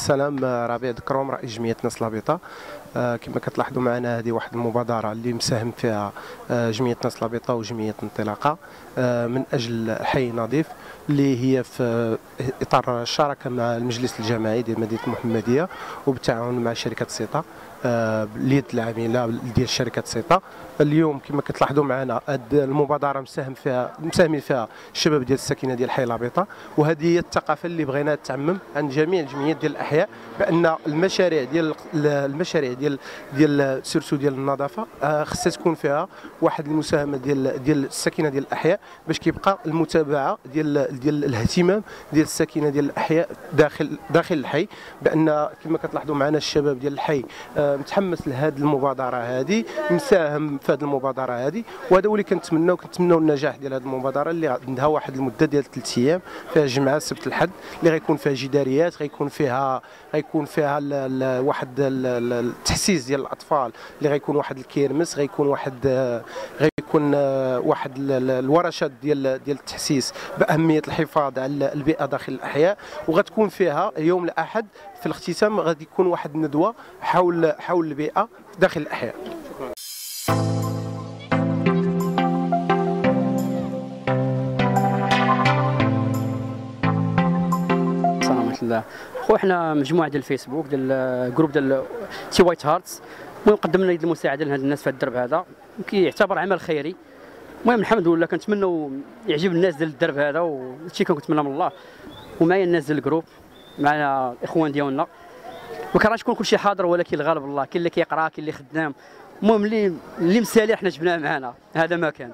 السلام. ربيع دكروم رئيس جمعية ناس لابيطه آه، كما كتلاحظوا معنا هذه واحد المبادرة اللي مساهم فيها آه، جمعية ناس لابيطه وجمعية انطلاقة آه، من أجل حي نظيف اللي هي في إطار الشراكة مع المجلس الجماعي ديال مدينة المحمديه وبالتعاون مع شركة سيطا باليد العاملة ديال شركة سيطا. اليوم كما كتلاحظوا معنا المبادرة مساهم فيها مساهمين فيها الشباب ديال الساكنة ديال حي لابيطه وهذه هي الثقافة اللي بغينا تعمم عند جميع الجمعيات ديال الاحياء بأن المشاريع ديال المشاريع ديال ديال سيرتو ديال النظافة آه، خصها تكون فيها واحد المساهمة ديال ديال الساكنة ديال الأحياء باش كيبقى المتابعة ديال ديال الاهتمام ديال الساكنة ديال الأحياء داخل داخل الحي بأن كما كتلاحظوا معنا الشباب ديال الحي آه، متحمس لهذه المبادرة هذه مساهم في هذه المبادرة هذه وهذا هو اللي كنتمناو كنتمناو النجاح ديال هذه المبادرة اللي عندها واحد المدة ديال ثلاث أيام فيها جمعة السبت الحد اللي غيكون فيها جداريات غيكون فيها غيكون فيها واحد التحسيس ديال الأطفال اللي غيكون واحد الكيرمس غيكون واحد غيكون واحد الورشات ديال ديال التحسيس بأهمية الحفاظ على البيئة داخل الأحياء. وغتكون فيها يوم الأحد في الاختتام غادي يكون واحد الندوة حول حول البيئة داخل الأحياء. الله خو حنا مجموعة ديال الفيسبوك ديال groupe ديال The White Hearts المهم قدمنا يد المساعده لهاد الناس في هذا الدرب هذا. كيعتبر عمل خيري. المهم الحمد لله كنتمنوا يعجب الناس ديال الدرب هذا وهادشي كنتمنى من الله. ومعايا الناس ديال ال groupe معنا الاخوان ديالنا. ما كرهتش يكون كلشي حاضر ولكن الغالب الله كاين اللي كيقرا كاين اللي خدام. المهم اللي اللي مسالي حنا جبناه معنا هذا ما كان.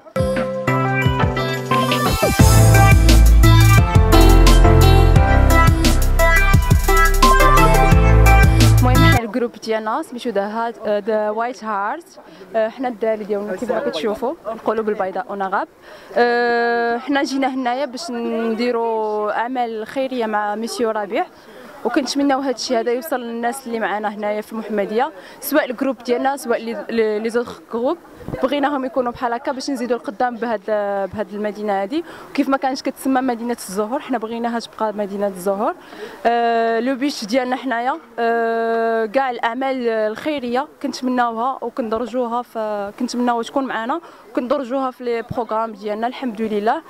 ال groupe ديالنا سميتو The The White Heart حنا الدراري ديالنا كيف ما كتشوفوا القلوب البيضاء ونغاب أه، حنا جينا هنايا باش نديروا اعمال خيرية مع مسيو ربيع. وكنتمناو هذا الشيء هذا يوصل للناس اللي معنا هنايا في المحمدية سواء ال groupe ديالنا سواء les autres groupes. بغيناهم يكونوا بحال هكا باش نزيدوا القدام بهاد بهاد المدينة هذه وكيف ما كانت كتسمى مدينة الزهور حنا بغيناها تبقى مدينة الزهور آه la page ديالنا حنايا آه كاع الأعمال الخيرية كنتمناوها وكندرجوها كنتمناوها تكون معنا وكندرجوها في les programmes ديالنا الحمد لله.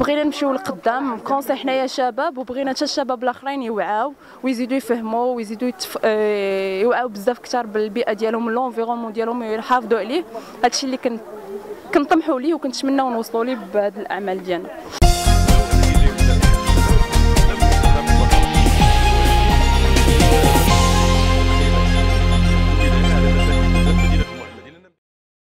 بغينا نمشيو لقدام comme si حنايا شباب وبغينا حتى الشباب الآخرين يوعاو ويزيدوا يفهموا ويزيدوا يتف... آه، يوعاو بزاف كثار بالبيئة ديالهم l'environnement ديالهم يحافظوا عليه. هادشي اللي كنطمحوا ليه وكنتمناو نوصلوا ليه بهذه الأعمال ديالنا.